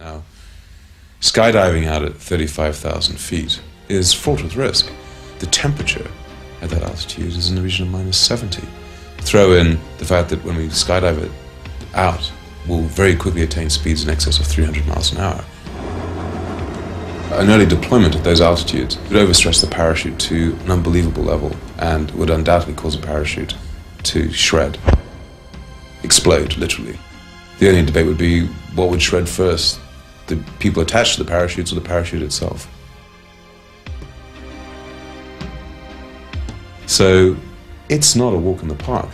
Now, skydiving out at 35,000 feet is fraught with risk. The temperature at that altitude is in the region of minus 70. Throw in the fact that when we skydive it out, we'll very quickly attain speeds in excess of 300 miles an hour. An early deployment at those altitudes would overstress the parachute to an unbelievable level and would undoubtedly cause a parachute to shred, explode, literally. The only debate would be what would shred first, the people attached to the parachutes or the parachute itself. So it's not a walk in the park.